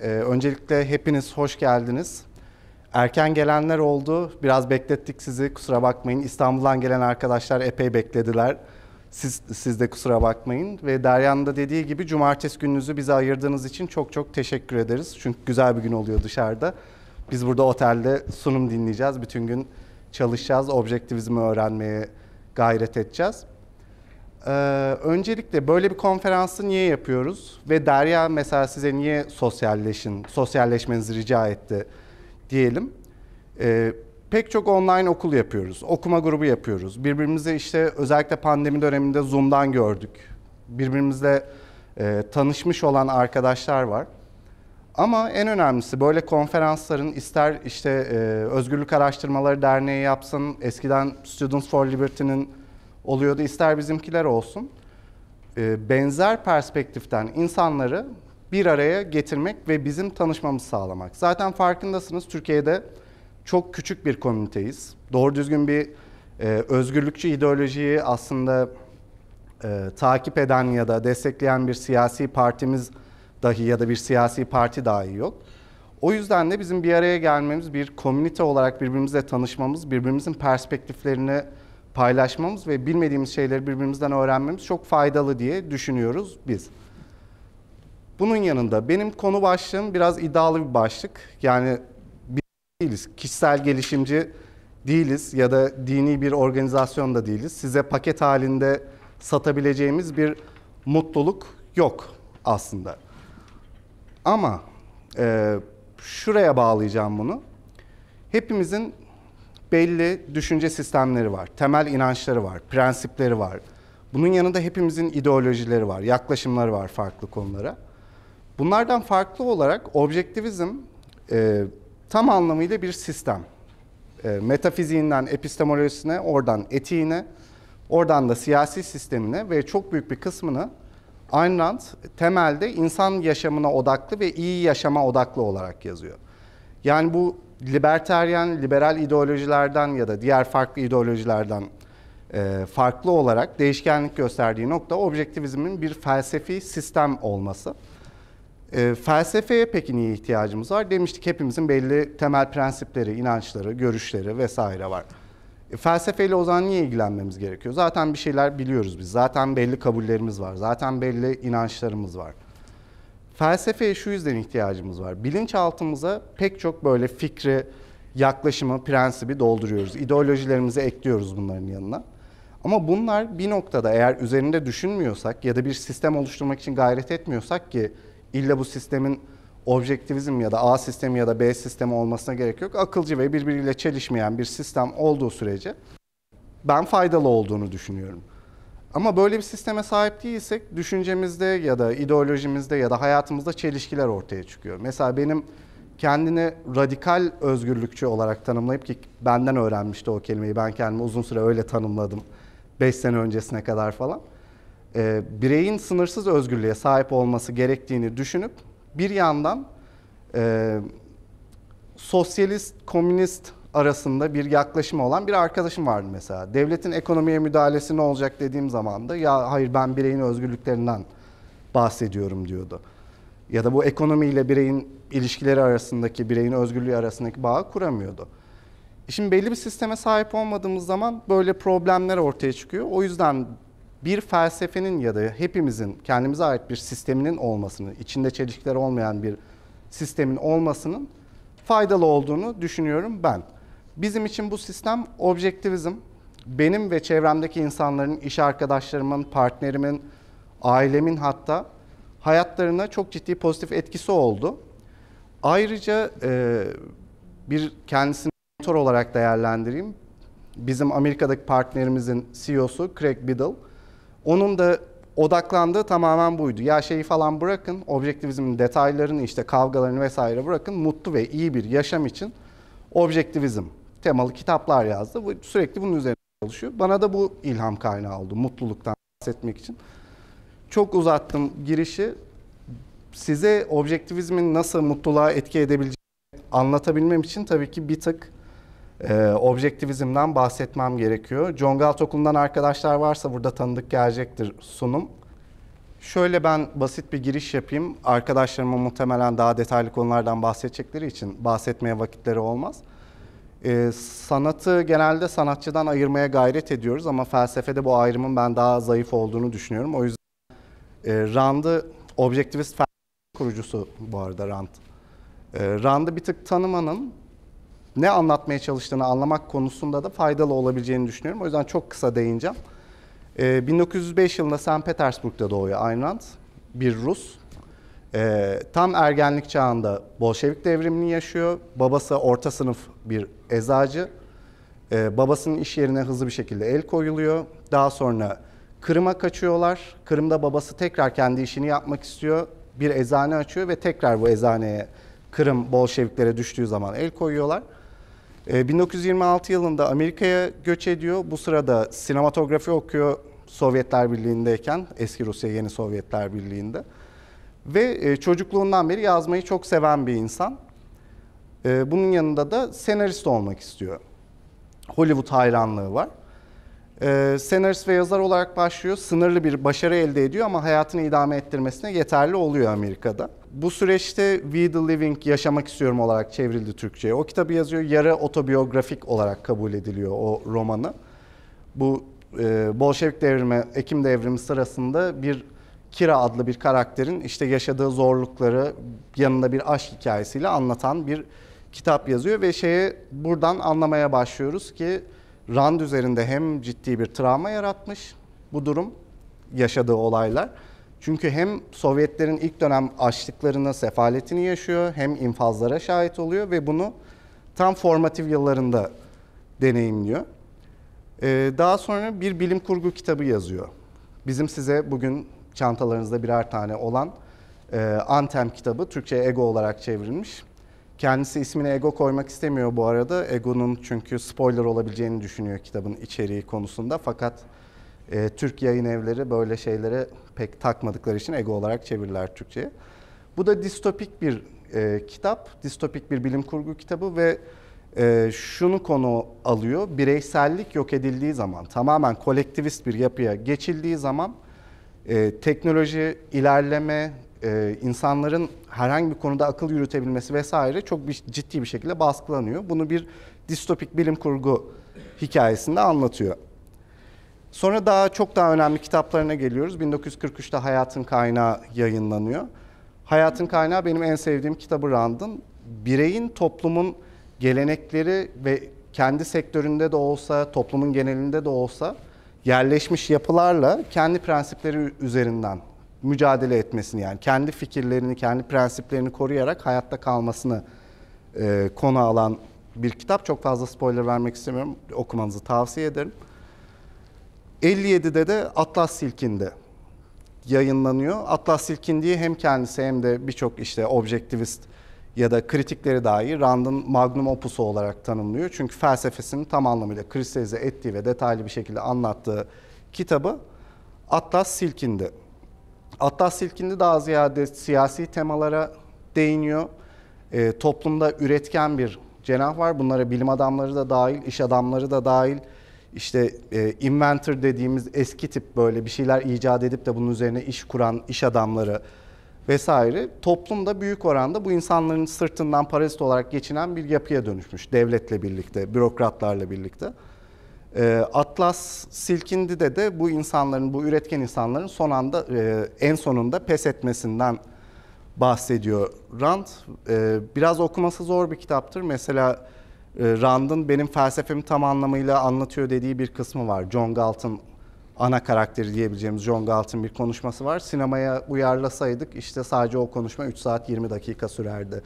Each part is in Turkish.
Ee, öncelikle hepiniz hoş geldiniz. Erken gelenler oldu. Biraz beklettik sizi. Kusura bakmayın. İstanbul'dan gelen arkadaşlar epey beklediler. Siz, siz de kusura bakmayın. Ve Derya'nın da dediği gibi cumartesi gününüzü bize ayırdığınız için çok çok teşekkür ederiz. Çünkü güzel bir gün oluyor dışarıda. Biz burada otelde sunum dinleyeceğiz. Bütün gün çalışacağız. Objektivizmi öğrenmeye gayret edeceğiz. Ee, öncelikle böyle bir konferansı niye yapıyoruz? Ve Derya mesela size niye sosyalleşin, sosyalleşmenizi rica etti diyelim. Ee, pek çok online okul yapıyoruz, okuma grubu yapıyoruz. Birbirimizi işte özellikle pandemi döneminde Zoom'dan gördük. Birbirimizle e, tanışmış olan arkadaşlar var. Ama en önemlisi böyle konferansların ister işte e, Özgürlük Araştırmaları Derneği yapsın, eskiden Students for Liberty'nin oluyordu, ister bizimkiler olsun. E, benzer perspektiften insanları bir araya getirmek ve bizim tanışmamızı sağlamak. Zaten farkındasınız Türkiye'de çok küçük bir komüniteyiz. Doğru düzgün bir e, özgürlükçü ideolojiyi aslında e, takip eden ya da destekleyen bir siyasi partimiz dahi ya da bir siyasi parti dahi yok. O yüzden de bizim bir araya gelmemiz, bir komünite olarak birbirimizle tanışmamız, birbirimizin perspektiflerini paylaşmamız ve bilmediğimiz şeyleri birbirimizden öğrenmemiz çok faydalı diye düşünüyoruz biz. Bunun yanında benim konu başlığım biraz iddialı bir başlık. Yani biz değiliz, kişisel gelişimci değiliz ya da dini bir organizasyon da değiliz. Size paket halinde satabileceğimiz bir mutluluk yok aslında. Ama e, şuraya bağlayacağım bunu. Hepimizin belli düşünce sistemleri var, temel inançları var, prensipleri var. Bunun yanında hepimizin ideolojileri var, yaklaşımları var farklı konulara. Bunlardan farklı olarak objektivizm e, tam anlamıyla bir sistem. E, metafiziğinden epistemolojisine, oradan etiğine, oradan da siyasi sistemine ve çok büyük bir kısmını Ayn Rand temelde insan yaşamına odaklı ve iyi yaşama odaklı olarak yazıyor. Yani bu liberteryen, liberal ideolojilerden ya da diğer farklı ideolojilerden e, farklı olarak değişkenlik gösterdiği nokta objektivizmin bir felsefi sistem olması. E, felsefeye peki niye ihtiyacımız var? Demiştik hepimizin belli temel prensipleri, inançları, görüşleri vesaire var. E, felsefeyle o zaman niye ilgilenmemiz gerekiyor? Zaten bir şeyler biliyoruz biz. Zaten belli kabullerimiz var. Zaten belli inançlarımız var. Felsefeye şu yüzden ihtiyacımız var. Bilinçaltımıza pek çok böyle fikri, yaklaşımı, prensibi dolduruyoruz. İdeolojilerimizi ekliyoruz bunların yanına. Ama bunlar bir noktada eğer üzerinde düşünmüyorsak ya da bir sistem oluşturmak için gayret etmiyorsak ki illa bu sistemin objektivizm ya da A sistemi ya da B sistemi olmasına gerek yok. Akılcı ve birbiriyle çelişmeyen bir sistem olduğu sürece ben faydalı olduğunu düşünüyorum. Ama böyle bir sisteme sahip değilsek düşüncemizde ya da ideolojimizde ya da hayatımızda çelişkiler ortaya çıkıyor. Mesela benim kendini radikal özgürlükçü olarak tanımlayıp ki benden öğrenmişti o kelimeyi. Ben kendimi uzun süre öyle tanımladım. 5 sene öncesine kadar falan. Ee, bireyin sınırsız özgürlüğe sahip olması gerektiğini düşünüp bir yandan e, sosyalist, komünist arasında bir yaklaşım olan bir arkadaşım vardı mesela. Devletin ekonomiye müdahalesi ne olacak dediğim zaman da ya hayır ben bireyin özgürlüklerinden bahsediyorum diyordu. Ya da bu ekonomiyle bireyin ilişkileri arasındaki, bireyin özgürlüğü arasındaki bağı kuramıyordu. Şimdi belli bir sisteme sahip olmadığımız zaman böyle problemler ortaya çıkıyor. O yüzden bir felsefenin ya da hepimizin kendimize ait bir sisteminin olmasını, içinde çelişkiler olmayan bir sistemin olmasının faydalı olduğunu düşünüyorum ben. Bizim için bu sistem objektivizm. Benim ve çevremdeki insanların, iş arkadaşlarımın, partnerimin, ailemin hatta hayatlarına çok ciddi pozitif etkisi oldu. Ayrıca e, bir kendisini mentor olarak değerlendireyim. Bizim Amerika'daki partnerimizin CEO'su Craig Biddle. Onun da odaklandığı tamamen buydu. Ya şeyi falan bırakın, objektivizmin detaylarını işte kavgalarını vesaire bırakın. Mutlu ve iyi bir yaşam için objektivizm temalı kitaplar yazdı. Sürekli bunun üzerine çalışıyor. Bana da bu ilham kaynağı oldu mutluluktan bahsetmek için. Çok uzattım girişi. Size objektivizmin nasıl mutluluğa etki edebileceğini anlatabilmem için tabii ki bir tık e, objektivizmden bahsetmem gerekiyor. John Galt Okulu'ndan arkadaşlar varsa burada tanıdık gelecektir sunum. Şöyle ben basit bir giriş yapayım. Arkadaşlarıma muhtemelen daha detaylı konulardan bahsedecekleri için bahsetmeye vakitleri olmaz. Ee, sanatı genelde sanatçıdan ayırmaya gayret ediyoruz ama felsefede bu ayrımın ben daha zayıf olduğunu düşünüyorum. O yüzden e, Rand'ı objektivist kurucusu bu arada Rand. E, Rand'ı bir tık tanımanın ne anlatmaya çalıştığını anlamak konusunda da faydalı olabileceğini düşünüyorum. O yüzden çok kısa değineceğim. E, 1905 yılında St. Petersburg'da doğuyor Ayn Rand, bir Rus. E, tam ergenlik çağında Bolşevik devrimini yaşıyor. Babası orta sınıf bir eczacı. E, babasının iş yerine hızlı bir şekilde el koyuluyor. Daha sonra Kırım'a kaçıyorlar. Kırım'da babası tekrar kendi işini yapmak istiyor. Bir eczane açıyor ve tekrar bu eczaneye Kırım Bolşeviklere düştüğü zaman el koyuyorlar. E, 1926 yılında Amerika'ya göç ediyor. Bu sırada sinematografi okuyor Sovyetler Birliği'ndeyken, eski Rusya yeni Sovyetler Birliği'nde. Ve e, çocukluğundan beri yazmayı çok seven bir insan. E, bunun yanında da senarist olmak istiyor. Hollywood hayranlığı var. E, senarist ve yazar olarak başlıyor. Sınırlı bir başarı elde ediyor ama hayatını idame ettirmesine yeterli oluyor Amerika'da. Bu süreçte We the Living Yaşamak istiyorum olarak çevrildi Türkçe'ye. O kitabı yazıyor. Yarı otobiyografik olarak kabul ediliyor o romanı. Bu Bolşevik devrimi, Ekim devrimi sırasında bir Kira adlı bir karakterin işte yaşadığı zorlukları yanında bir aşk hikayesiyle anlatan bir kitap yazıyor ve şeye buradan anlamaya başlıyoruz ki Rand üzerinde hem ciddi bir travma yaratmış bu durum, yaşadığı olaylar. Çünkü hem Sovyetlerin ilk dönem açlıklarını, sefaletini yaşıyor, hem infazlara şahit oluyor ve bunu tam formatif yıllarında deneyimliyor. Ee, daha sonra bir bilim kurgu kitabı yazıyor. Bizim size bugün çantalarınızda birer tane olan e, Antem kitabı Türkçe Ego olarak çevrilmiş. Kendisi ismine Ego koymak istemiyor bu arada. Ego'nun çünkü spoiler olabileceğini düşünüyor kitabın içeriği konusunda. Fakat e, Türk yayın evleri böyle şeylere pek takmadıkları için Ego olarak çevirirler Türkçe'ye. Bu da distopik bir e, kitap, distopik bir bilim kurgu kitabı ve e, şunu konu alıyor. Bireysellik yok edildiği zaman, tamamen kolektivist bir yapıya geçildiği zaman e, teknoloji, ilerleme, e, insanların herhangi bir konuda akıl yürütebilmesi vesaire çok bir, ciddi bir şekilde baskılanıyor. Bunu bir distopik bilim kurgu hikayesinde anlatıyor. Sonra daha çok daha önemli kitaplarına geliyoruz. 1943'te Hayatın Kaynağı yayınlanıyor. Hayatın Kaynağı benim en sevdiğim kitabı Rand'ın. Bireyin toplumun gelenekleri ve kendi sektöründe de olsa, toplumun genelinde de olsa yerleşmiş yapılarla kendi prensipleri üzerinden mücadele etmesini yani kendi fikirlerini, kendi prensiplerini koruyarak hayatta kalmasını e, konu alan bir kitap. Çok fazla spoiler vermek istemiyorum. Okumanızı tavsiye ederim. 57'de de Atlas Silkindi yayınlanıyor. Atlas Silkindi'yi hem kendisi hem de birçok işte objektivist ya da kritikleri dahi Rand'ın magnum opusu olarak tanımlıyor. Çünkü felsefesini tam anlamıyla kristalize ettiği ve detaylı bir şekilde anlattığı kitabı Atlas Silkindi. Atlas Silkindi daha ziyade siyasi temalara değiniyor. E, toplumda üretken bir cenah var. Bunlara bilim adamları da dahil, iş adamları da dahil. İşte e, inventor dediğimiz eski tip böyle bir şeyler icat edip de bunun üzerine iş kuran iş adamları vesaire toplumda büyük oranda bu insanların sırtından parazit olarak geçinen bir yapıya dönüşmüş devletle birlikte, bürokratlarla birlikte. Ee, Atlas Silkindi'de de bu insanların, bu üretken insanların son anda e, en sonunda pes etmesinden bahsediyor Rand. Ee, biraz okuması zor bir kitaptır. Mesela e, Rand'ın benim felsefemi tam anlamıyla anlatıyor dediği bir kısmı var. John Galt'ın ana karakteri diyebileceğimiz John Galt'ın bir konuşması var. Sinemaya uyarlasaydık işte sadece o konuşma 3 saat 20 dakika sürerdi.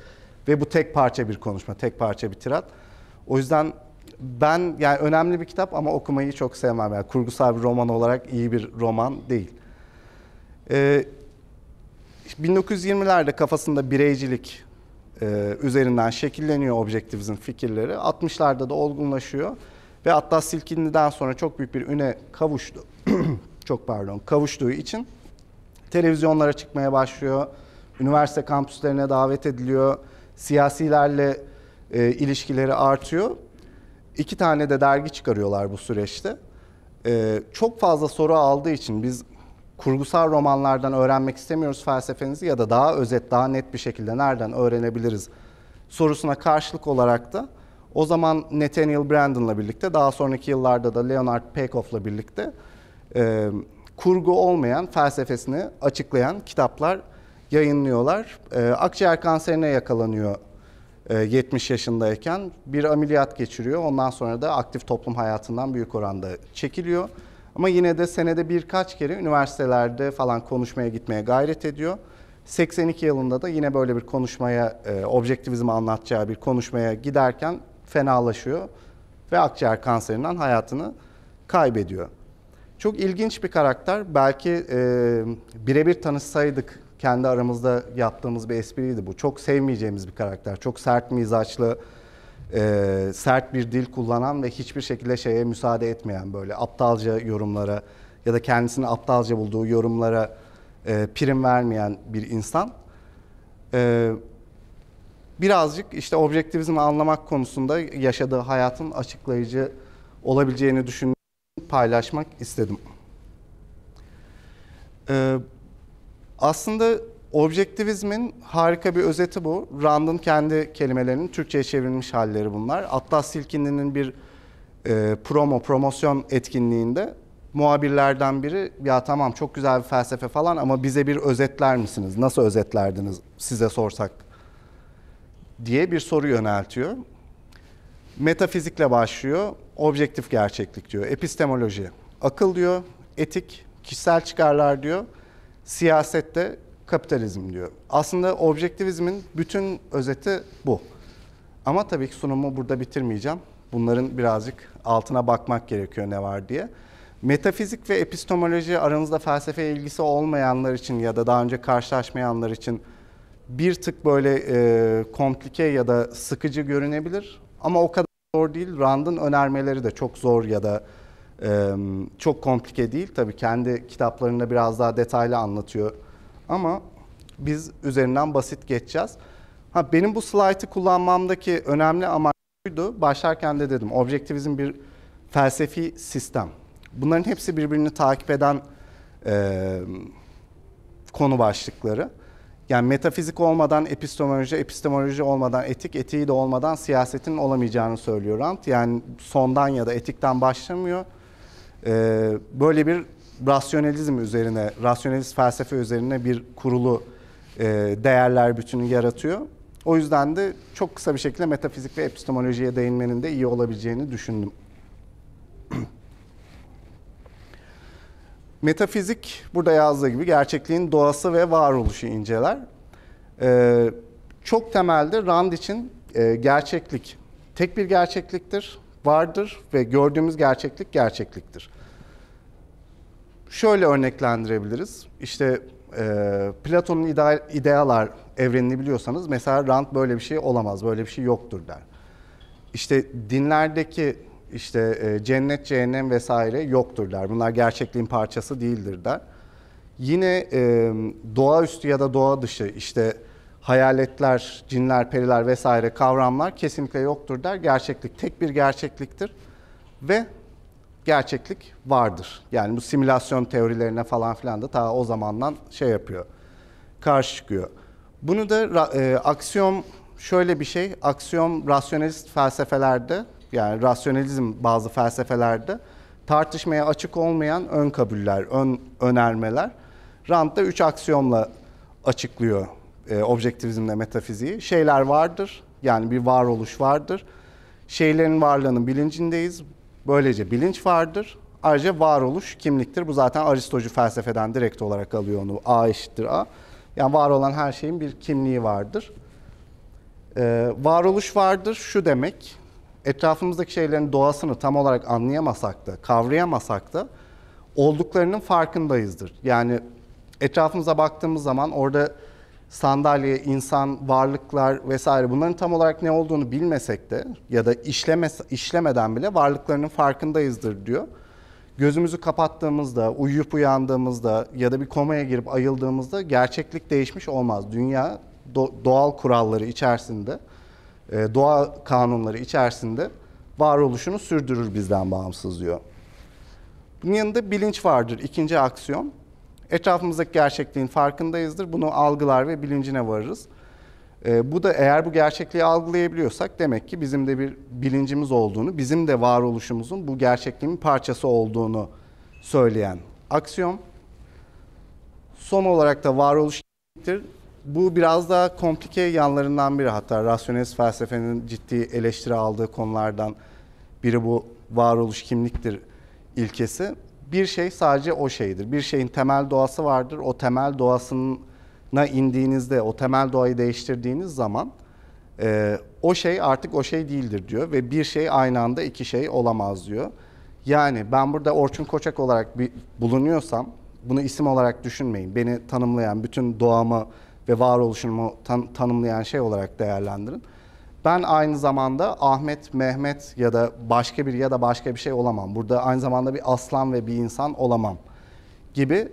Ve bu tek parça bir konuşma, tek parça bir tirat. O yüzden ben yani önemli bir kitap ama okumayı çok sevmem. Yani kurgusal bir roman olarak iyi bir roman değil. Ee, 1920'lerde kafasında bireycilik e, üzerinden şekilleniyor objektivizm fikirleri. 60'larda da olgunlaşıyor ve hatta Silkinli'den sonra çok büyük bir üne kavuştu. çok pardon, kavuştuğu için televizyonlara çıkmaya başlıyor. Üniversite kampüslerine davet ediliyor. Siyasilerle e, ilişkileri artıyor. İki tane de dergi çıkarıyorlar bu süreçte. E, çok fazla soru aldığı için biz kurgusal romanlardan öğrenmek istemiyoruz felsefenizi ya da daha özet, daha net bir şekilde nereden öğrenebiliriz sorusuna karşılık olarak da o zaman Nathaniel Brandon'la birlikte daha sonraki yıllarda da Leonard Peikoff'la birlikte e, kurgu olmayan felsefesini açıklayan kitaplar yayınlıyorlar. E, akciğer kanserine yakalanıyor e, 70 yaşındayken. Bir ameliyat geçiriyor. Ondan sonra da aktif toplum hayatından büyük oranda çekiliyor. Ama yine de senede birkaç kere üniversitelerde falan konuşmaya gitmeye gayret ediyor. 82 yılında da yine böyle bir konuşmaya, e, objektivizmi anlatacağı bir konuşmaya giderken fenalaşıyor ve akciğer kanserinden hayatını kaybediyor. Çok ilginç bir karakter. Belki e, birebir tanışsaydık kendi aramızda yaptığımız bir espriydi bu. Çok sevmeyeceğimiz bir karakter. Çok sert mizaçlı, e, sert bir dil kullanan ve hiçbir şekilde şeye müsaade etmeyen böyle aptalca yorumlara ya da kendisini aptalca bulduğu yorumlara e, prim vermeyen bir insan. E, birazcık işte objektivizmi anlamak konusunda yaşadığı hayatın açıklayıcı olabileceğini düşündüğüm paylaşmak istedim. Ee, aslında objektivizmin harika bir özeti bu. Rand'ın kendi kelimelerinin Türkçe'ye çevrilmiş halleri bunlar. Atlas Silkinli'nin bir e, promo, promosyon etkinliğinde muhabirlerden biri ya tamam çok güzel bir felsefe falan ama bize bir özetler misiniz? Nasıl özetlerdiniz size sorsak diye bir soru yöneltiyor. Metafizikle başlıyor, objektif gerçeklik diyor, epistemoloji, akıl diyor, etik, kişisel çıkarlar diyor, siyasette kapitalizm diyor. Aslında objektivizmin bütün özeti bu. Ama tabii ki sunumu burada bitirmeyeceğim. Bunların birazcık altına bakmak gerekiyor ne var diye. Metafizik ve epistemoloji aranızda felsefe ilgisi olmayanlar için ya da daha önce karşılaşmayanlar için bir tık böyle e, komplike ya da sıkıcı görünebilir. Ama o kadar zor değil. Rand'ın önermeleri de çok zor ya da e, çok komplike değil. Tabii kendi kitaplarında biraz daha detaylı anlatıyor. Ama biz üzerinden basit geçeceğiz. Ha, benim bu slaytı kullanmamdaki önemli amaç şuydu. Başlarken de dedim objektivizm bir felsefi sistem. Bunların hepsi birbirini takip eden e, konu başlıkları. Yani metafizik olmadan epistemoloji, epistemoloji olmadan etik, etiği de olmadan siyasetin olamayacağını söylüyor Rand. Yani sondan ya da etikten başlamıyor. Ee, böyle bir rasyonalizm üzerine, rasyonalist felsefe üzerine bir kurulu e, değerler bütünü yaratıyor. O yüzden de çok kısa bir şekilde metafizik ve epistemolojiye değinmenin de iyi olabileceğini düşündüm. Metafizik burada yazdığı gibi gerçekliğin doğası ve varoluşu inceler. Ee, çok temelde Rand için e, gerçeklik tek bir gerçekliktir, vardır ve gördüğümüz gerçeklik gerçekliktir. Şöyle örneklendirebiliriz. İşte e, Platon'un ideal, idealar evrenini biliyorsanız mesela Rand böyle bir şey olamaz, böyle bir şey yoktur der. İşte dinlerdeki işte e, cennet, cehennem vesaire yoktur der. Bunlar gerçekliğin parçası değildir der. Yine e, doğaüstü ya da doğa dışı işte hayaletler, cinler, periler vesaire kavramlar kesinlikle yoktur der. Gerçeklik tek bir gerçekliktir ve gerçeklik vardır. Yani bu simülasyon teorilerine falan filan da ta o zamandan şey yapıyor, karşı çıkıyor. Bunu da e, aksiyom şöyle bir şey, aksiyom rasyonalist felsefelerde yani rasyonalizm bazı felsefelerde tartışmaya açık olmayan ön kabuller, ön önermeler. Rand da üç aksiyomla açıklıyor e, objektivizmle metafiziği. Şeyler vardır, yani bir varoluş vardır. Şeylerin varlığının bilincindeyiz. Böylece bilinç vardır. Ayrıca varoluş kimliktir. Bu zaten Aristocu felsefeden direkt olarak alıyor onu. A eşittir A. Yani var olan her şeyin bir kimliği vardır. Ee, varoluş vardır şu demek etrafımızdaki şeylerin doğasını tam olarak anlayamasak da, kavrayamasak da olduklarının farkındayızdır. Yani etrafımıza baktığımız zaman orada sandalye, insan, varlıklar vesaire bunların tam olarak ne olduğunu bilmesek de ya da işlemez, işlemeden bile varlıklarının farkındayızdır diyor. Gözümüzü kapattığımızda, uyuyup uyandığımızda ya da bir komaya girip ayıldığımızda gerçeklik değişmiş olmaz. Dünya doğal kuralları içerisinde doğa kanunları içerisinde varoluşunu sürdürür bizden bağımsız diyor. Bunun yanında bilinç vardır. ikinci aksiyon. Etrafımızdaki gerçekliğin farkındayızdır. Bunu algılar ve bilincine varırız. E, bu da eğer bu gerçekliği algılayabiliyorsak demek ki bizim de bir bilincimiz olduğunu, bizim de varoluşumuzun bu gerçekliğin parçası olduğunu söyleyen aksiyon. Son olarak da varoluş. Bu biraz daha komplike yanlarından biri hatta rasyonelist felsefenin ciddi eleştiri aldığı konulardan biri bu varoluş kimliktir ilkesi. Bir şey sadece o şeydir. Bir şeyin temel doğası vardır. O temel doğasına indiğinizde, o temel doğayı değiştirdiğiniz zaman e, o şey artık o şey değildir diyor ve bir şey aynı anda iki şey olamaz diyor. Yani ben burada Orçun Koçak olarak bir bulunuyorsam bunu isim olarak düşünmeyin. Beni tanımlayan, bütün doğamı ve varoluşumu tan- tanımlayan şey olarak değerlendirin. Ben aynı zamanda Ahmet, Mehmet ya da başka bir ya da başka bir şey olamam. Burada aynı zamanda bir aslan ve bir insan olamam gibi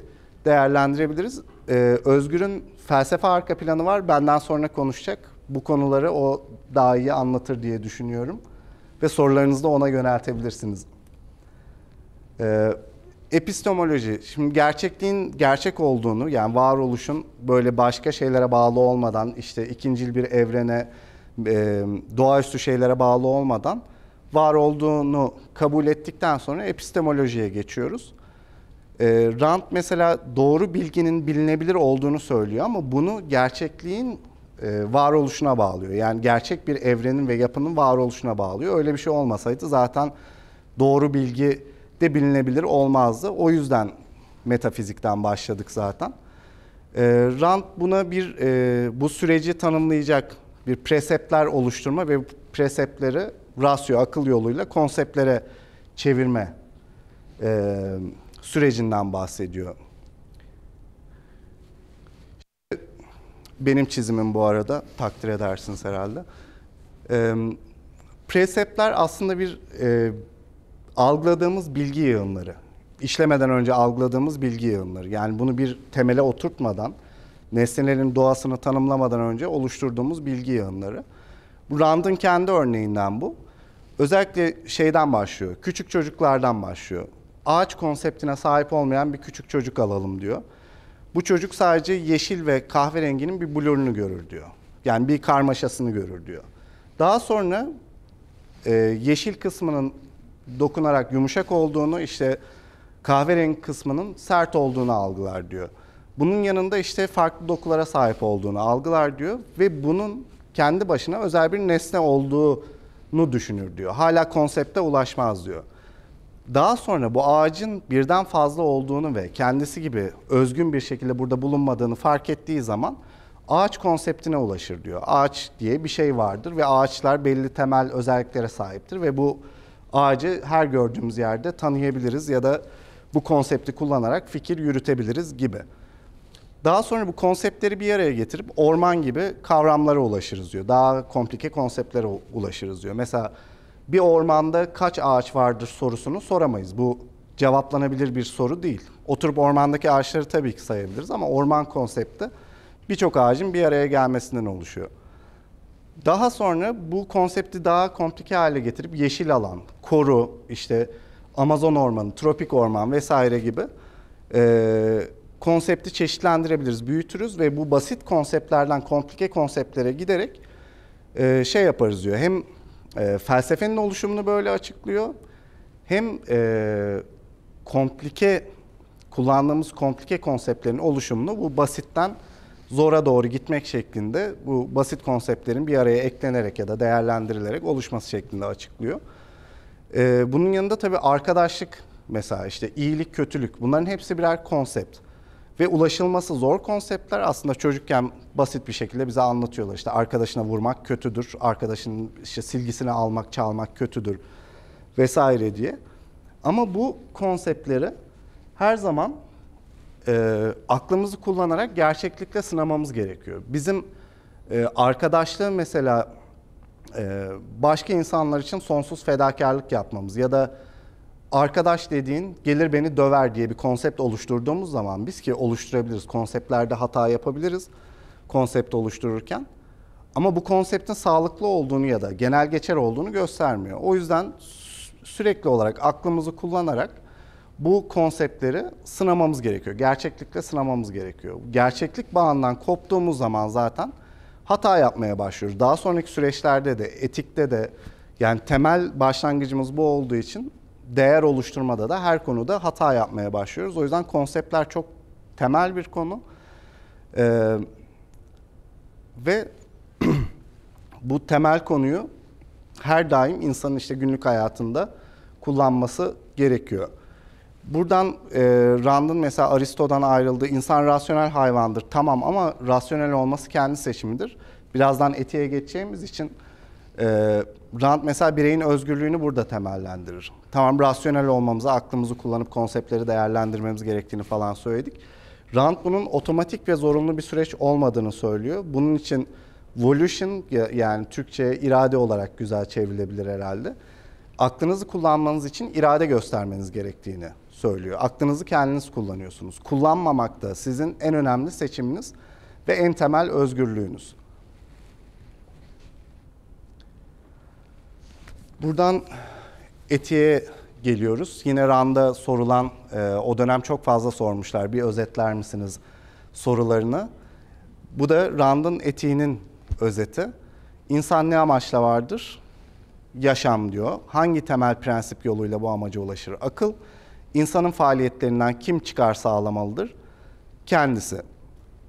değerlendirebiliriz. Ee, Özgür'ün felsefe arka planı var. Benden sonra konuşacak. Bu konuları o daha iyi anlatır diye düşünüyorum. Ve sorularınızı da ona yöneltebilirsiniz. Ee, epistemoloji, şimdi gerçekliğin gerçek olduğunu yani varoluşun böyle başka şeylere bağlı olmadan işte ikincil bir evrene, e, doğaüstü şeylere bağlı olmadan var olduğunu kabul ettikten sonra epistemolojiye geçiyoruz. E, Rand mesela doğru bilginin bilinebilir olduğunu söylüyor ama bunu gerçekliğin e, varoluşuna bağlıyor. Yani gerçek bir evrenin ve yapının varoluşuna bağlıyor. Öyle bir şey olmasaydı zaten doğru bilgi de bilinebilir olmazdı. O yüzden metafizikten başladık zaten. E, Rand buna bir e, bu süreci tanımlayacak bir preseptler oluşturma ve preseptleri rasyo, akıl yoluyla konseptlere çevirme e, sürecinden bahsediyor. Benim çizimim bu arada, takdir edersiniz herhalde. E, preseptler aslında bir e, algıladığımız bilgi yığınları. İşlemeden önce algıladığımız bilgi yığınları. Yani bunu bir temele oturtmadan, nesnelerin doğasını tanımlamadan önce oluşturduğumuz bilgi yığınları. Bu Rand'ın kendi örneğinden bu. Özellikle şeyden başlıyor, küçük çocuklardan başlıyor. Ağaç konseptine sahip olmayan bir küçük çocuk alalım diyor. Bu çocuk sadece yeşil ve kahverenginin bir blurunu görür diyor. Yani bir karmaşasını görür diyor. Daha sonra e, yeşil kısmının dokunarak yumuşak olduğunu, işte kahverengi kısmının sert olduğunu algılar diyor. Bunun yanında işte farklı dokulara sahip olduğunu algılar diyor ve bunun kendi başına özel bir nesne olduğunu düşünür diyor. Hala konsepte ulaşmaz diyor. Daha sonra bu ağacın birden fazla olduğunu ve kendisi gibi özgün bir şekilde burada bulunmadığını fark ettiği zaman ağaç konseptine ulaşır diyor. Ağaç diye bir şey vardır ve ağaçlar belli temel özelliklere sahiptir ve bu ağacı her gördüğümüz yerde tanıyabiliriz ya da bu konsepti kullanarak fikir yürütebiliriz gibi. Daha sonra bu konseptleri bir araya getirip orman gibi kavramlara ulaşırız diyor. Daha komplike konseptlere ulaşırız diyor. Mesela bir ormanda kaç ağaç vardır sorusunu soramayız. Bu cevaplanabilir bir soru değil. Oturup ormandaki ağaçları tabii ki sayabiliriz ama orman konsepti birçok ağacın bir araya gelmesinden oluşuyor. Daha sonra bu konsepti daha komplike hale getirip yeşil alan, koru, işte Amazon ormanı, tropik orman vesaire gibi e, konsepti çeşitlendirebiliriz, büyütürüz ve bu basit konseptlerden komplike konseptlere giderek e, şey yaparız diyor. Hem e, felsefenin oluşumunu böyle açıklıyor, hem e, komplike kullandığımız komplike konseptlerin oluşumunu bu basitten zora doğru gitmek şeklinde bu basit konseptlerin bir araya eklenerek ya da değerlendirilerek oluşması şeklinde açıklıyor. Ee, bunun yanında tabii arkadaşlık mesela işte iyilik, kötülük bunların hepsi birer konsept. Ve ulaşılması zor konseptler aslında çocukken basit bir şekilde bize anlatıyorlar. İşte arkadaşına vurmak kötüdür, arkadaşının işte silgisini almak, çalmak kötüdür vesaire diye. Ama bu konseptleri her zaman e, aklımızı kullanarak gerçeklikle sınamamız gerekiyor. Bizim e, arkadaşlığı mesela e, başka insanlar için sonsuz fedakarlık yapmamız ya da arkadaş dediğin gelir beni döver diye bir konsept oluşturduğumuz zaman biz ki oluşturabiliriz. Konseptlerde hata yapabiliriz konsept oluştururken. Ama bu konseptin sağlıklı olduğunu ya da genel geçer olduğunu göstermiyor. O yüzden sürekli olarak aklımızı kullanarak bu konseptleri sınamamız gerekiyor. Gerçeklikle sınamamız gerekiyor. Gerçeklik bağından koptuğumuz zaman zaten hata yapmaya başlıyoruz. Daha sonraki süreçlerde de, etikte de yani temel başlangıcımız bu olduğu için değer oluşturmada da her konuda hata yapmaya başlıyoruz. O yüzden konseptler çok temel bir konu. Ee, ve bu temel konuyu her daim insanın işte günlük hayatında kullanması gerekiyor. Buradan e, Rand'ın mesela Aristo'dan ayrıldığı insan rasyonel hayvandır. Tamam ama rasyonel olması kendi seçimidir. Birazdan etiğe geçeceğimiz için e, Rand mesela bireyin özgürlüğünü burada temellendirir. Tamam rasyonel olmamızı, aklımızı kullanıp konseptleri değerlendirmemiz gerektiğini falan söyledik. Rand bunun otomatik ve zorunlu bir süreç olmadığını söylüyor. Bunun için volition yani Türkçe irade olarak güzel çevrilebilir herhalde. Aklınızı kullanmanız için irade göstermeniz gerektiğini söylüyor. Aklınızı kendiniz kullanıyorsunuz. Kullanmamak da sizin en önemli seçiminiz ve en temel özgürlüğünüz. Buradan etiğe geliyoruz. Yine RAND'a sorulan, e, o dönem çok fazla sormuşlar. Bir özetler misiniz sorularını. Bu da RAND'ın etiğinin özeti. İnsan ne amaçla vardır? Yaşam diyor. Hangi temel prensip yoluyla bu amaca ulaşır? Akıl. İnsanın faaliyetlerinden kim çıkar sağlamalıdır? Kendisi.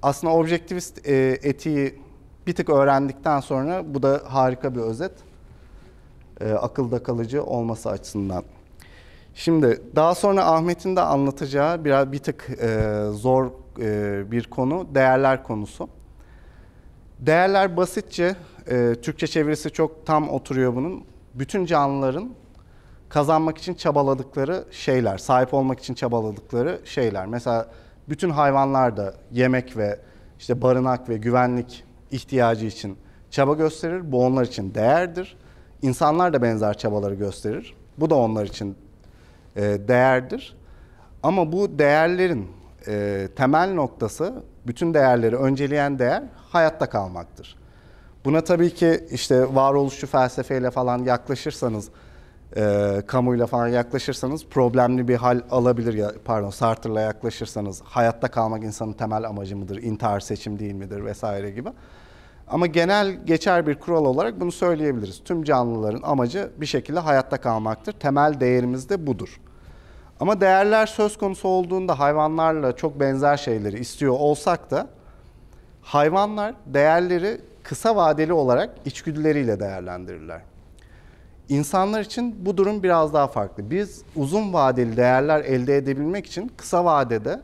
Aslında objektivist e, etiği bir tık öğrendikten sonra bu da harika bir özet. E, akılda kalıcı olması açısından. Şimdi daha sonra Ahmet'in de anlatacağı biraz bir tık e, zor e, bir konu değerler konusu. Değerler basitçe, e, Türkçe çevirisi çok tam oturuyor bunun. Bütün canlıların kazanmak için çabaladıkları şeyler, sahip olmak için çabaladıkları şeyler. Mesela bütün hayvanlar da yemek ve işte barınak ve güvenlik ihtiyacı için çaba gösterir. Bu onlar için değerdir. İnsanlar da benzer çabaları gösterir. Bu da onlar için e, değerdir. Ama bu değerlerin e, temel noktası, bütün değerleri önceleyen değer hayatta kalmaktır. Buna tabii ki işte varoluşçu felsefeyle falan yaklaşırsanız, e, kamuyla falan yaklaşırsanız problemli bir hal alabilir ya pardon Sartre'la yaklaşırsanız hayatta kalmak insanın temel amacı mıdır, intihar seçim değil midir vesaire gibi. Ama genel geçer bir kural olarak bunu söyleyebiliriz. Tüm canlıların amacı bir şekilde hayatta kalmaktır. Temel değerimiz de budur. Ama değerler söz konusu olduğunda hayvanlarla çok benzer şeyleri istiyor olsak da hayvanlar değerleri kısa vadeli olarak içgüdüleriyle değerlendirirler. İnsanlar için bu durum biraz daha farklı. Biz uzun vadeli değerler elde edebilmek için kısa vadede,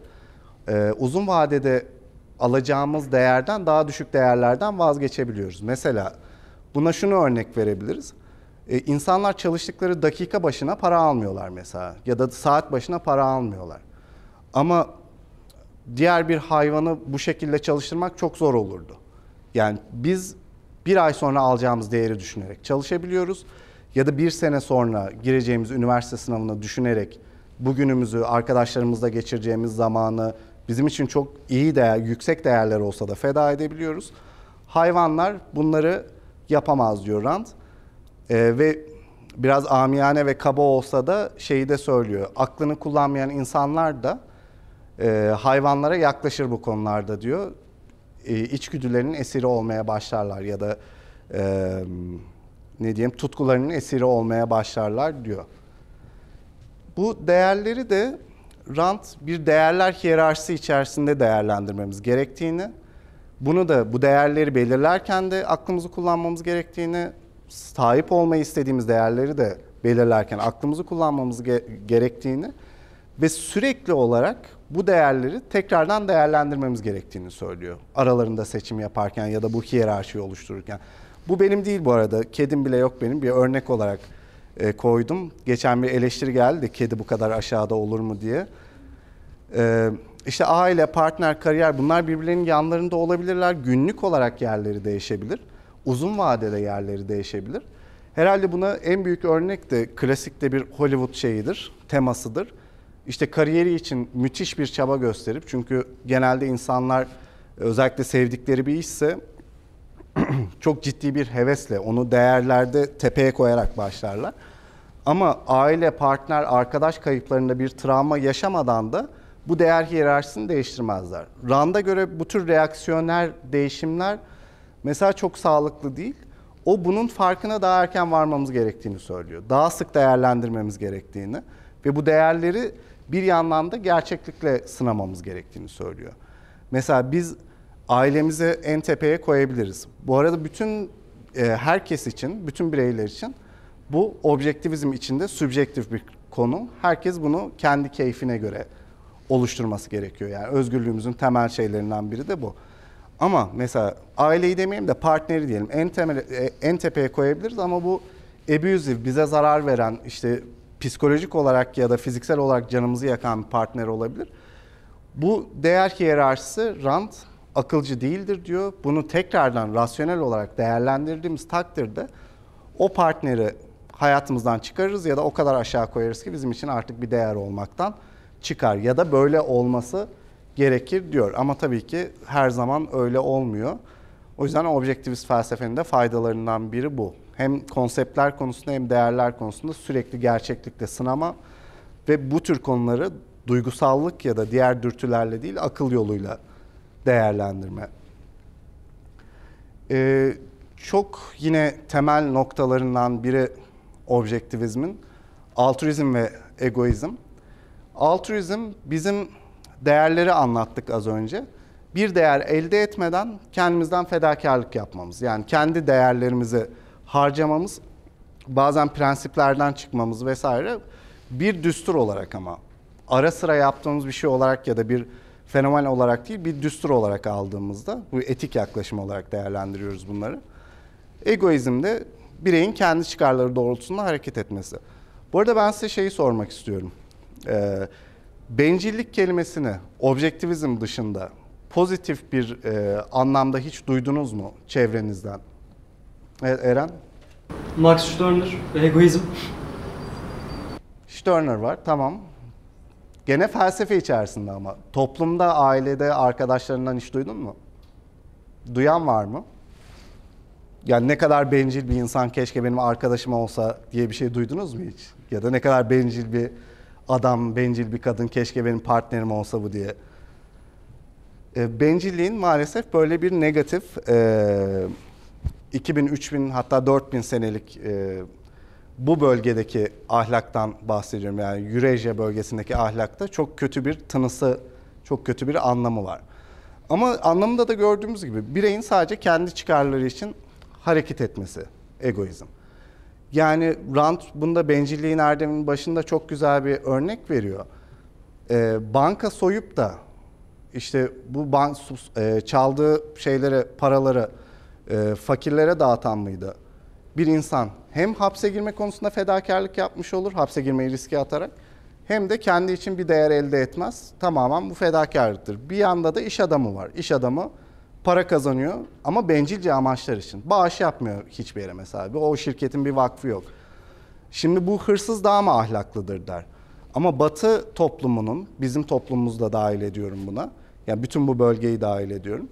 e, uzun vadede alacağımız değerden daha düşük değerlerden vazgeçebiliyoruz. Mesela buna şunu örnek verebiliriz. Ee, insanlar çalıştıkları dakika başına para almıyorlar mesela ya da saat başına para almıyorlar. Ama diğer bir hayvanı bu şekilde çalıştırmak çok zor olurdu. Yani biz bir ay sonra alacağımız değeri düşünerek çalışabiliyoruz ya da bir sene sonra gireceğimiz üniversite sınavını düşünerek bugünümüzü arkadaşlarımızla geçireceğimiz zamanı bizim için çok iyi değer, yüksek değerler olsa da feda edebiliyoruz. Hayvanlar bunları yapamaz diyor Rand. Ee, ve biraz amiyane ve kaba olsa da şeyi de söylüyor. Aklını kullanmayan insanlar da e, hayvanlara yaklaşır bu konularda diyor. E, içgüdülerinin esiri olmaya başlarlar ya da e, ne diyeyim tutkularının esiri olmaya başlarlar diyor. Bu değerleri de Rand bir değerler hiyerarşisi içerisinde değerlendirmemiz gerektiğini, bunu da bu değerleri belirlerken de aklımızı kullanmamız gerektiğini, sahip olmayı istediğimiz değerleri de belirlerken aklımızı kullanmamız ge- gerektiğini ve sürekli olarak bu değerleri tekrardan değerlendirmemiz gerektiğini söylüyor. Aralarında seçim yaparken ya da bu hiyerarşiyi oluştururken. Bu benim değil bu arada. Kedim bile yok benim. Bir örnek olarak e, koydum. Geçen bir eleştiri geldi. Kedi bu kadar aşağıda olur mu diye. E, işte aile, partner, kariyer bunlar birbirlerinin yanlarında olabilirler. Günlük olarak yerleri değişebilir. Uzun vadede yerleri değişebilir. Herhalde buna en büyük örnek de klasikte bir Hollywood şeyidir, temasıdır. İşte kariyeri için müthiş bir çaba gösterip çünkü genelde insanlar özellikle sevdikleri bir işse çok ciddi bir hevesle onu değerlerde tepeye koyarak başlarlar. Ama aile, partner, arkadaş kayıplarında bir travma yaşamadan da bu değer hiyerarşisini değiştirmezler. Rand'a göre bu tür reaksiyoner değişimler mesela çok sağlıklı değil. O bunun farkına daha erken varmamız gerektiğini söylüyor. Daha sık değerlendirmemiz gerektiğini ve bu değerleri bir yandan da gerçeklikle sınamamız gerektiğini söylüyor. Mesela biz ailemizi en tepeye koyabiliriz. Bu arada bütün e, herkes için, bütün bireyler için bu objektivizm içinde subjektif bir konu. Herkes bunu kendi keyfine göre oluşturması gerekiyor. Yani özgürlüğümüzün temel şeylerinden biri de bu. Ama mesela aileyi demeyeyim de partneri diyelim en temel e, en tepeye koyabiliriz ama bu abusive bize zarar veren işte psikolojik olarak ya da fiziksel olarak canımızı yakan bir partner olabilir. Bu değer hiyerarşisi Rand akılcı değildir diyor. Bunu tekrardan rasyonel olarak değerlendirdiğimiz takdirde o partneri hayatımızdan çıkarırız ya da o kadar aşağı koyarız ki bizim için artık bir değer olmaktan çıkar ya da böyle olması gerekir diyor. Ama tabii ki her zaman öyle olmuyor. O yüzden objektivist felsefenin de faydalarından biri bu. Hem konseptler konusunda hem değerler konusunda sürekli gerçeklikte sınama ve bu tür konuları duygusallık ya da diğer dürtülerle değil akıl yoluyla değerlendirme. Ee, çok yine temel noktalarından biri objektivizmin altruizm ve egoizm. Altruizm bizim değerleri anlattık az önce. Bir değer elde etmeden kendimizden fedakarlık yapmamız. Yani kendi değerlerimizi harcamamız, bazen prensiplerden çıkmamız vesaire bir düstur olarak ama ara sıra yaptığımız bir şey olarak ya da bir fenomen olarak değil bir düstur olarak aldığımızda bu etik yaklaşım olarak değerlendiriyoruz bunları. Egoizm de bireyin kendi çıkarları doğrultusunda hareket etmesi. Bu arada ben size şeyi sormak istiyorum. Ee, bencillik kelimesini objektivizm dışında pozitif bir e, anlamda hiç duydunuz mu çevrenizden? Evet, Eren? Max Stirner ve egoizm. Stirner var, tamam. Gene felsefe içerisinde ama. Toplumda, ailede, arkadaşlarından hiç duydun mu? Duyan var mı? Yani ne kadar bencil bir insan keşke benim arkadaşım olsa diye bir şey duydunuz mu hiç? Ya da ne kadar bencil bir adam, bencil bir kadın keşke benim partnerim olsa bu diye. E, bencilliğin maalesef böyle bir negatif e, 2000, 3000 hatta 4000 senelik e, bu bölgedeki ahlaktan bahsediyorum. Yani Eurasya bölgesindeki ahlakta çok kötü bir tınısı, çok kötü bir anlamı var. Ama anlamında da gördüğümüz gibi bireyin sadece kendi çıkarları için hareket etmesi, egoizm. Yani Rand bunda bencilliğin erdeminin başında çok güzel bir örnek veriyor. Ee, banka soyup da işte bu bank e, çaldığı şeyleri, paraları e, fakirlere dağıtan mıydı? Bir insan hem hapse girme konusunda fedakarlık yapmış olur, hapse girmeyi riske atarak, hem de kendi için bir değer elde etmez. Tamamen bu fedakarlıktır. Bir yanda da iş adamı var. İş adamı para kazanıyor ama bencilce amaçlar için. Bağış yapmıyor hiçbir yere mesela. O şirketin bir vakfı yok. Şimdi bu hırsız daha mı ahlaklıdır der. Ama Batı toplumunun, bizim toplumumuzda dahil ediyorum buna. Yani bütün bu bölgeyi dahil ediyorum.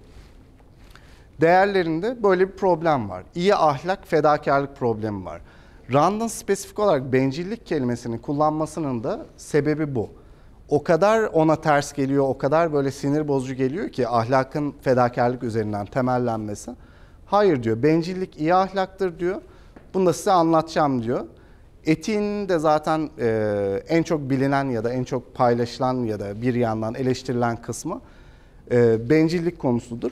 Değerlerinde böyle bir problem var. İyi ahlak, fedakarlık problemi var. Rand'ın spesifik olarak bencillik kelimesini kullanmasının da sebebi bu o kadar ona ters geliyor, o kadar böyle sinir bozucu geliyor ki ahlakın fedakarlık üzerinden temellenmesi. Hayır diyor, bencillik iyi ahlaktır diyor. Bunu da size anlatacağım diyor. Etiğin de zaten e, en çok bilinen ya da en çok paylaşılan ya da bir yandan eleştirilen kısmı e, bencillik konusudur.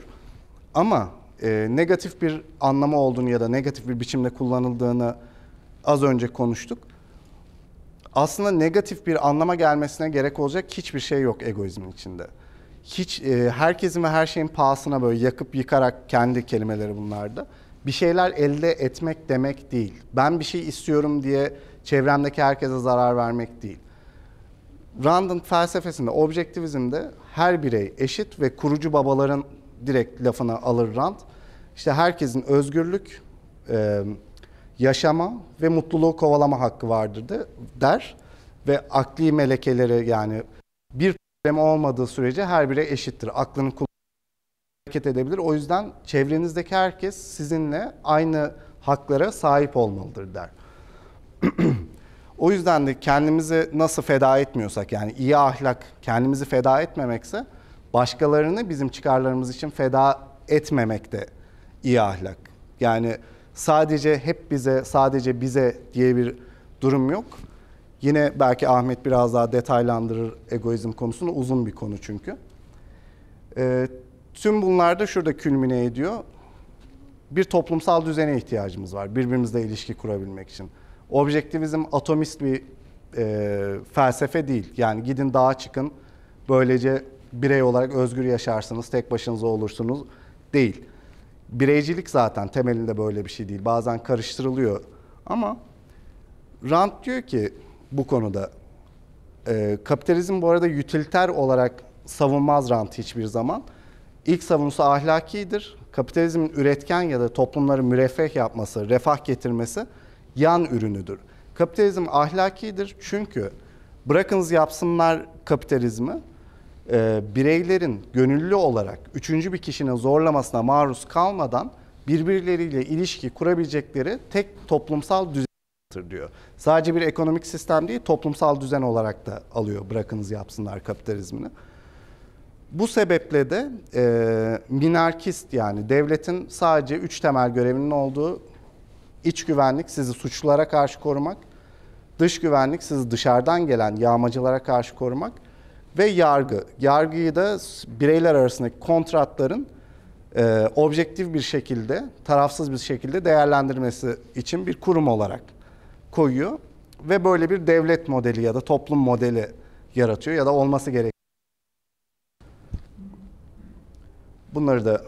Ama e, negatif bir anlamı olduğunu ya da negatif bir biçimde kullanıldığını az önce konuştuk aslında negatif bir anlama gelmesine gerek olacak hiçbir şey yok egoizmin içinde. Hiç e, herkesin ve her şeyin pahasına böyle yakıp yıkarak kendi kelimeleri bunlarda. Bir şeyler elde etmek demek değil. Ben bir şey istiyorum diye çevremdeki herkese zarar vermek değil. Rand'ın felsefesinde, objektivizmde her birey eşit ve kurucu babaların direkt lafını alır Rand. İşte herkesin özgürlük, e, yaşama ve mutluluğu kovalama hakkı vardır de, der ve akli melekeleri yani bir problem olmadığı sürece her biri eşittir. Aklını hareket edebilir. O yüzden çevrenizdeki herkes sizinle aynı haklara sahip olmalıdır der. O yüzden de kendimizi nasıl feda etmiyorsak yani iyi ahlak kendimizi feda etmemekse başkalarını bizim çıkarlarımız için feda etmemek de iyi ahlak. Yani sadece hep bize, sadece bize diye bir durum yok. Yine belki Ahmet biraz daha detaylandırır egoizm konusunu. Uzun bir konu çünkü. Ee, tüm bunlar da şurada külmine ediyor. Bir toplumsal düzene ihtiyacımız var birbirimizle ilişki kurabilmek için. Objektivizm atomist bir e, felsefe değil. Yani gidin dağa çıkın, böylece birey olarak özgür yaşarsınız, tek başınıza olursunuz değil. Bireycilik zaten temelinde böyle bir şey değil. Bazen karıştırılıyor. Ama Rand diyor ki bu konuda e, kapitalizm bu arada utiliter olarak savunmaz Rand hiçbir zaman. İlk savunusu ahlakidir. Kapitalizmin üretken ya da toplumları müreffeh yapması, refah getirmesi yan ürünüdür. Kapitalizm ahlakidir çünkü bırakınız yapsınlar kapitalizmi, e, bireylerin gönüllü olarak üçüncü bir kişinin zorlamasına maruz kalmadan birbirleriyle ilişki kurabilecekleri tek toplumsal düzen diyor. Sadece bir ekonomik sistem değil, toplumsal düzen olarak da alıyor bırakınız yapsınlar kapitalizmini. Bu sebeple de e, minarkist yani devletin sadece üç temel görevinin olduğu iç güvenlik sizi suçlulara karşı korumak, dış güvenlik sizi dışarıdan gelen yağmacılara karşı korumak ve yargı. Yargıyı da bireyler arasındaki kontratların e, objektif bir şekilde, tarafsız bir şekilde değerlendirmesi için bir kurum olarak koyuyor ve böyle bir devlet modeli ya da toplum modeli yaratıyor ya da olması gerek. Bunları da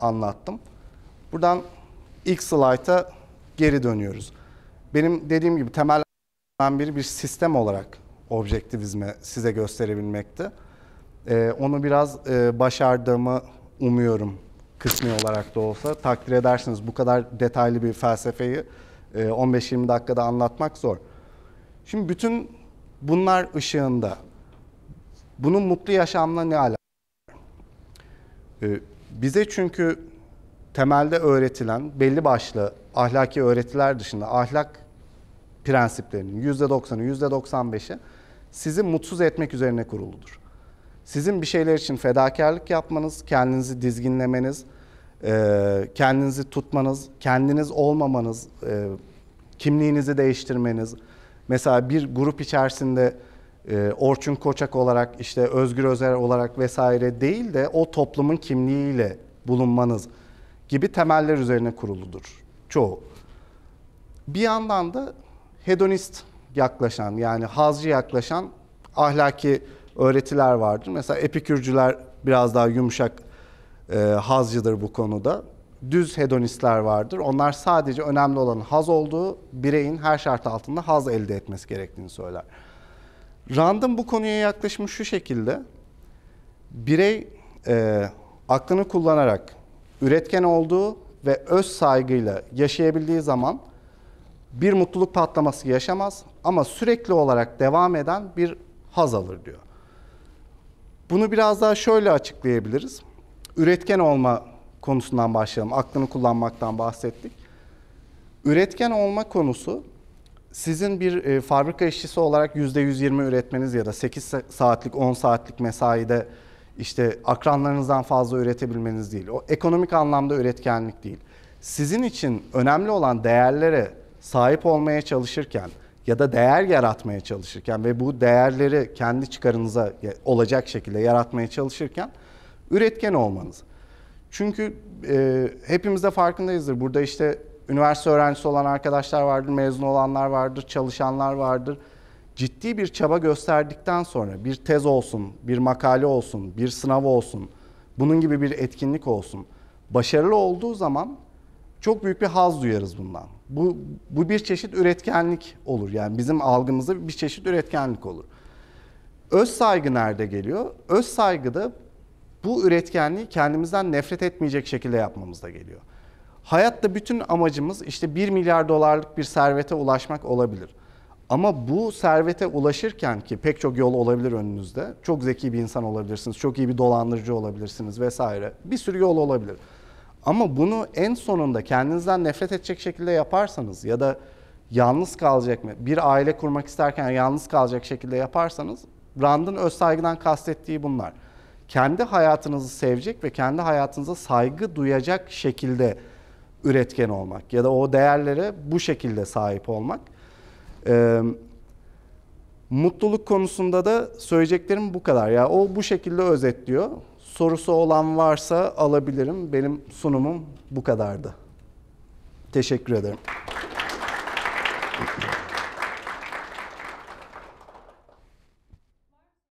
anlattım. Buradan ilk slayta geri dönüyoruz. Benim dediğim gibi temel biri bir sistem olarak objektivizme size gösterebilmekte. Ee, onu biraz e, başardığımı umuyorum kısmi olarak da olsa. Takdir edersiniz bu kadar detaylı bir felsefeyi e, 15-20 dakikada anlatmak zor. Şimdi bütün bunlar ışığında bunun mutlu yaşamla ne alakası ee, bize çünkü temelde öğretilen belli başlı ahlaki öğretiler dışında ahlak prensiplerinin %90'ı, %95'i sizi mutsuz etmek üzerine kuruludur. Sizin bir şeyler için fedakarlık yapmanız, kendinizi dizginlemeniz, e, kendinizi tutmanız, kendiniz olmamanız, e, kimliğinizi değiştirmeniz, mesela bir grup içerisinde e, Orçun Koçak olarak işte Özgür Özer olarak vesaire değil de o toplumun kimliğiyle bulunmanız gibi temeller üzerine kuruludur çoğu. Bir yandan da hedonist yaklaşan yani hazcı yaklaşan ahlaki öğretiler vardır. Mesela epikürcüler biraz daha yumuşak e, hazcıdır bu konuda. Düz hedonistler vardır. Onlar sadece önemli olan haz olduğu bireyin her şart altında haz elde etmesi gerektiğini söyler. Rand'ın bu konuya yaklaşımı şu şekilde. Birey e, aklını kullanarak üretken olduğu ve öz saygıyla yaşayabildiği zaman bir mutluluk patlaması yaşamaz ama sürekli olarak devam eden bir haz alır diyor. Bunu biraz daha şöyle açıklayabiliriz. Üretken olma konusundan başlayalım. Aklını kullanmaktan bahsettik. Üretken olma konusu sizin bir e, fabrika işçisi olarak %120 üretmeniz ya da 8 saatlik 10 saatlik mesaide işte akranlarınızdan fazla üretebilmeniz değil. O ekonomik anlamda üretkenlik değil. Sizin için önemli olan değerlere sahip olmaya çalışırken ya da değer yaratmaya çalışırken ve bu değerleri kendi çıkarınıza olacak şekilde yaratmaya çalışırken üretken olmanız. Çünkü e, hepimiz de farkındayızdır. Burada işte üniversite öğrencisi olan arkadaşlar vardır, mezun olanlar vardır, çalışanlar vardır. Ciddi bir çaba gösterdikten sonra bir tez olsun, bir makale olsun, bir sınav olsun, bunun gibi bir etkinlik olsun. Başarılı olduğu zaman çok büyük bir haz duyarız bundan. Bu, bu bir çeşit üretkenlik olur. Yani bizim algımızda bir çeşit üretkenlik olur. Öz saygı nerede geliyor? Öz saygı da bu üretkenliği kendimizden nefret etmeyecek şekilde yapmamızda geliyor. Hayatta bütün amacımız işte 1 milyar dolarlık bir servete ulaşmak olabilir. Ama bu servete ulaşırken ki pek çok yol olabilir önünüzde. Çok zeki bir insan olabilirsiniz, çok iyi bir dolandırıcı olabilirsiniz vesaire. Bir sürü yol olabilir. Ama bunu en sonunda kendinizden nefret edecek şekilde yaparsanız ya da yalnız kalacak mı? Bir aile kurmak isterken yalnız kalacak şekilde yaparsanız Rand'ın öz saygıdan kastettiği bunlar. Kendi hayatınızı sevecek ve kendi hayatınıza saygı duyacak şekilde üretken olmak ya da o değerlere bu şekilde sahip olmak. Ee, mutluluk konusunda da söyleyeceklerim bu kadar. Ya o bu şekilde özetliyor. Sorusu olan varsa alabilirim. Benim sunumum bu kadardı. Teşekkür ederim.